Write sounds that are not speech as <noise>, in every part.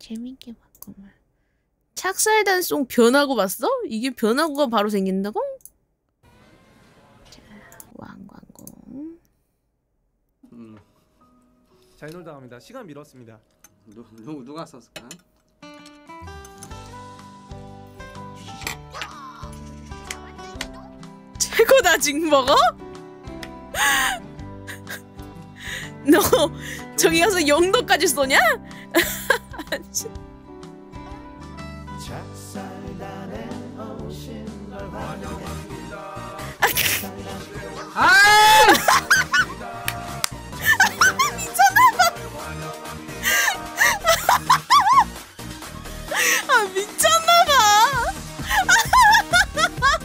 재밌게 봤구만. 착살단 송 변하고 봤어? 이게 변하고가 바로 생긴다고? 자, 왕광고. 음, 잘 놀다 갑니다. 시간 밀었습니다. 누, 누, 누가 썼을까? 최고다 징버거? <laughs> 너 저기 가서 영도까지 쏘냐? <laughs> 아! 아 미쳤나봐.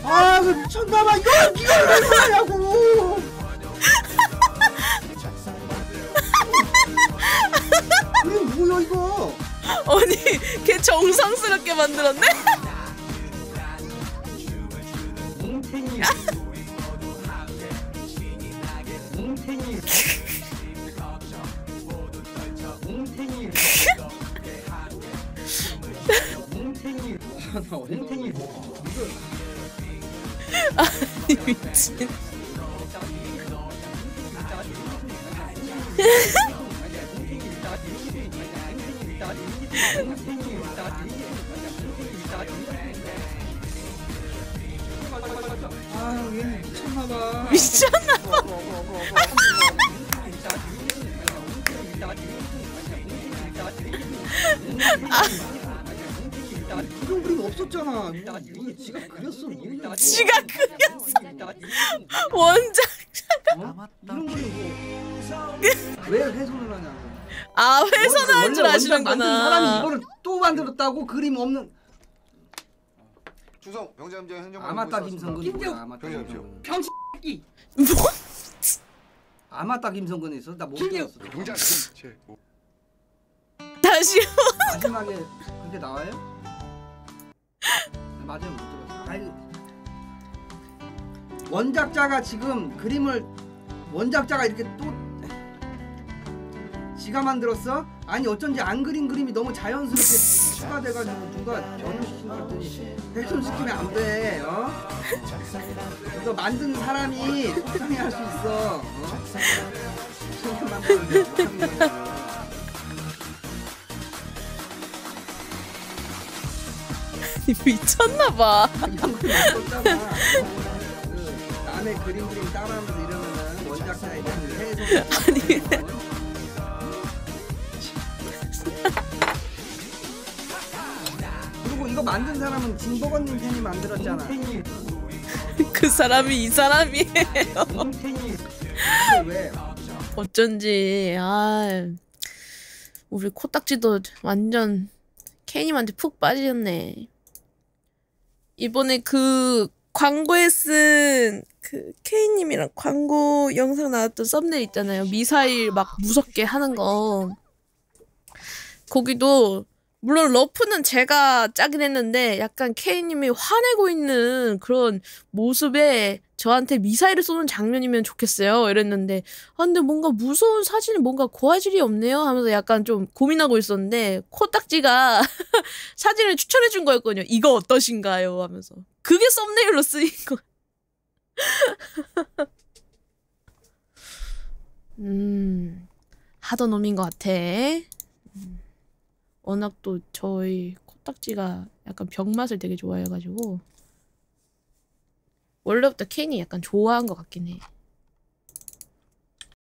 아, 그 미쳤나봐. 이거 이걸 왜 하냐고. 아니 걔 정상스럽게 만들었네. 나 뭉탱이. 아니 미친. 아, 얘 미쳤나봐. 미쳤나봐. 이런 그림 없었잖아. 이게 지가 그렸어. 지가 그렸어. 원작. 어? 이런 그림 뭐? 왜 훼손을 하냐고. 아 훼손한 줄 만든 사람이 아시는구나. 이거를 또 만들었다고 그림 없는 충성 병장함장 행정관 아마따 김성근 아마따 병장함장 김성근 병이 뭐? 아마따 김성근이 있어 나못. 들었어 병장 제 뭐. 다시 마지막에 그게 나와요? 맞아요 못 들었어 아이 원작자가 지금 그림을 원작자가 이렇게 또 지가 만들었어? 아니 어쩐지 안 그린 그림이 너무 자연스럽게 추가돼가지고 누가 변형시킨 걸 했더니 훼손시키면 안 돼, 어? 이거 만든 사람이 속상해할 수 있어, 어? 미쳤나봐. 이런. 그 남의 그림 그림 따라하면서 이러면은 원작자에 대한 해석. 아니. 그리고 이거 만든 사람은 진버거님 팬이 만들었잖아. <laughs> 그 사람이 이 사람이에요. 왜? 어쩐지 아 우리 코딱지도 완전 케이님한테 푹 빠지셨네. 이번에 그 광고에 쓴그 케이님이랑 광고 영상 나왔던 썸네일 있잖아요. 미사일 막 무섭게 하는 거. 거기도 물론 러프는 제가 짜긴 했는데 약간 케이님이 화내고 있는 그런 모습에 저한테 미사일을 쏘는 장면이면 좋겠어요. 이랬는데 아 근데 뭔가 무서운 사진이 뭔가 고화질이 없네요 하면서 약간 좀 고민하고 있었는데 코딱지가 <laughs> 사진을 추천해 준 거였거든요. 이거 어떠신가요? 하면서 그게 썸네일로 쓰인 거. <laughs> 음 하던 놈인 것 같아. 음, 워낙 또 저희 코딱지가 약간 병맛을 되게 좋아해가지고 원래부터 케인이 약간 좋아한 것 같긴 해.